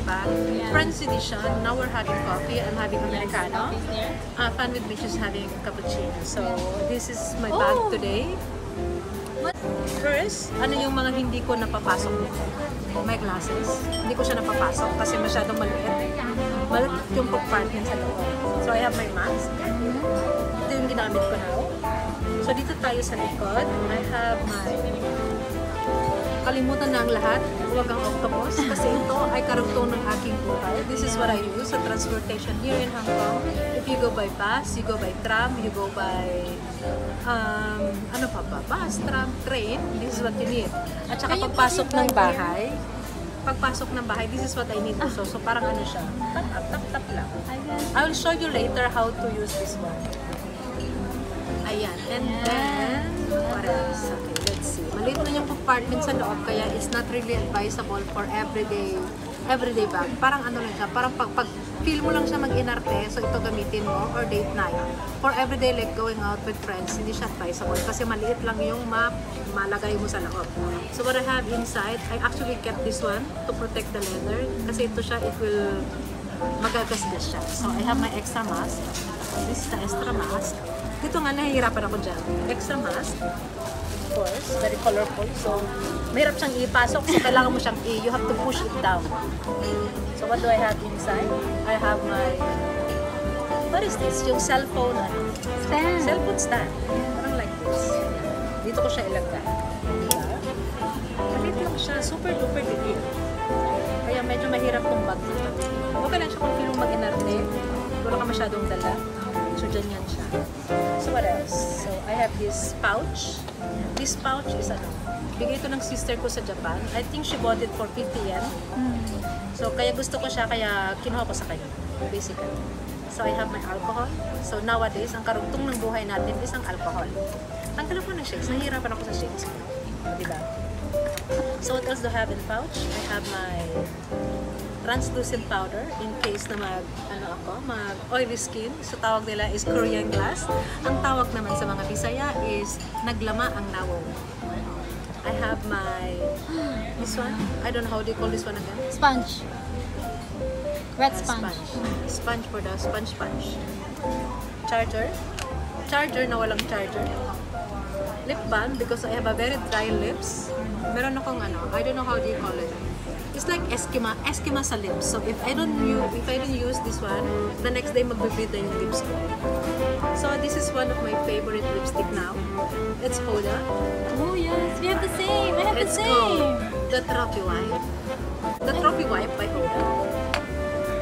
di ba? Yeah. French edition. Now we're having coffee. I'm having Americano. Uh, fan with me, she's having cappuccino. So, this is my Oh. bag today. First, ano yung mga hindi ko napapasok nito? My glasses. Hindi ko siya napapasok kasi masyadong maliit. Maliit yung compartment sa loob. So, I have my mask. Ito yung ginamit ko now. So, dito tayo sa likod. I have my... Kalimutan na ang lahat. Huwag ang octopus. Kasi ito ay karugtong ng aking buhay. This is what I use sa transportation here in Hong Kong. If you go by bus, you go by tram, you go by... Um, ano pa ba? Bus, tram, train. This is what you need. At saka pagpasok ng bahay, pagpasok ng bahay, this is what I need also. So, parang ano siya? Tap, tap, tap, tap lang. I guess. I will show you later how to use this one. Ayan. And then, compartment sa loob, kaya it's not really advisable for everyday everyday bag. Parang ano lang siya, parang pag, pag feel mo lang siya mag-inarte, so ito gamitin mo, or date night. For everyday, like going out with friends, hindi siya advisable kasi maliit lang yung map, malagay mo sa loob. So what I have inside, I actually kept this one to protect the leather kasi ito siya, it will magagasgas siya. So I have my extra mask. This is the extra mask. Dito nga, nahihirapan ako dyan. Extra mask. Course, very colorful. So, mahirap siyang ipasok. So, kailangan mo siyang i- you have to push it down. So, what do I have inside? I have my, what is this? Yung cellphone, ano? Stand. Cellphone stand. Parang like this. Dito ko siya ilagay. Malit lang siya. Super duper liit. Kaya medyo mahirap tong bag dito. Okay lang siya kung feel mo mag-inarte. Wala ka masyadong dala. So, dyan yan siya. So, what else? Have this pouch. This pouch is ano, bigay ito ng sister ko sa Japan. I think she bought it for 50 yen. So, kaya gusto ko siya, kaya kinuha ko sa kanya. Basically. So, I have my alcohol. So, nowadays, ang karugtong ng buhay natin is ang alcohol. Tanggalan ko ng shakes. Nahihirapan ako sa shakes. Diba? So, what else do I have in pouch? I have my translucent powder in case na mag, ano ako, mag oily skin. So, tawag nila is Korean glass. Ang tawag naman sa mga Bisaya is naglama ang nawong. I have my, this one, I don't know how they call this one again. Sponge. Wet Uh, sponge. Sponge for the sponge sponge. Charger. Charger na walang charger. Lip balm because I have a very dry lips. Meron akong ano, I don't know how do you call it. It's like Eskima, Eskima sa lips. So if I don't use, if I don't use this one, the next day magbibid na yung lips ko. So this is one of my favorite lipstick now. It's Hoda. Oh yes, we have the same. I have It's the called same. The Trophy Wipe. The Trophy Wipe by Hoda.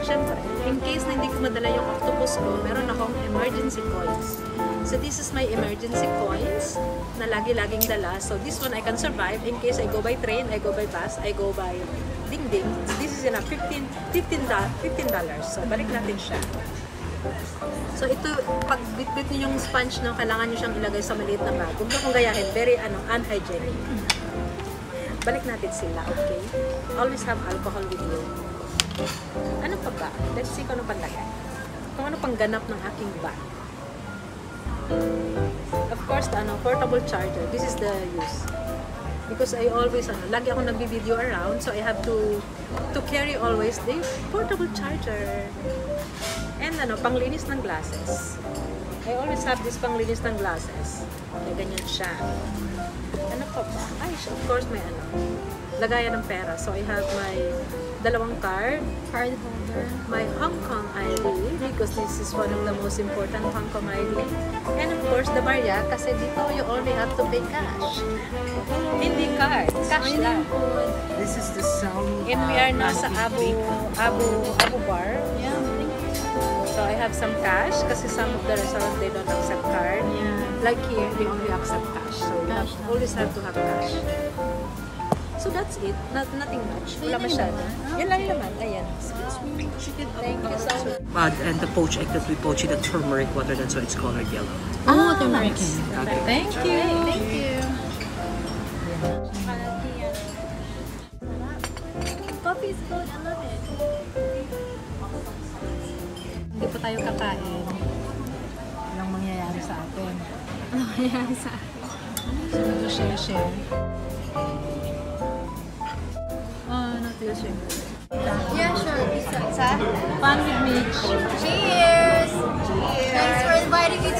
Siyempre, in case na hindi ko madala yung octopus ko, meron akong emergency coins. So this is my emergency coins na lagi-laging dala. So this one I can survive in case I go by train, I go by bus, I go by ding-ding. So this is a 15 $15 $15. So balik natin siya. So ito, pag bitbit niyo yung sponge no, kailangan niyo siyang ilagay sa maliit na bag. Huwag kong gayahin, very ano, unhygienic. Balik natin sila, okay? Always have alcohol with you. Ano pa ba? Let's see kung ano panlagay. Kung ano pang ganap ng aking bag. Of course, ano, portable charger. This is the use. Because I always, ano, lagi ako nagbi-video around, so I have to to carry always the portable charger. And ano, panglinis ng glasses. I always have this panglinis ng glasses. May ganyan siya. Ano pa ba? Ay, of course, may ano. Lagayan ng pera. So, I have my dalawang card, Card holder. my Hong Kong ID, because this is one of the most important Hong Kong ID. And of course, the barya, kasi dito you only have to pay cash. Hindi card. Cash lang. This is the sound. And we are now sa Abu, Abu, Abu Bar. Yeah, thank you. So, I have some cash, kasi some of the restaurants, they don't accept card. Yeah. Like here, they only accept cash. So, you have, always have to have cash. So, that's it. Not, nothing much. Wala Yun lang masyado. naman. Ah. Lang naman. Ayan. Thank you so much. Bad and the poach egg that we poach in the turmeric water, that's why it's colored yellow. Oh, ah, turmeric. Okay. Thank you. Thank you. Coffee is good. I love it. Hindi pa tayo kakain. Walang mangyayari sa atin. Ano kaya sa... So, medyo share-share. Yeah, sure. Pizza. Fun with me. Cheers. Cheers. Thanks for inviting me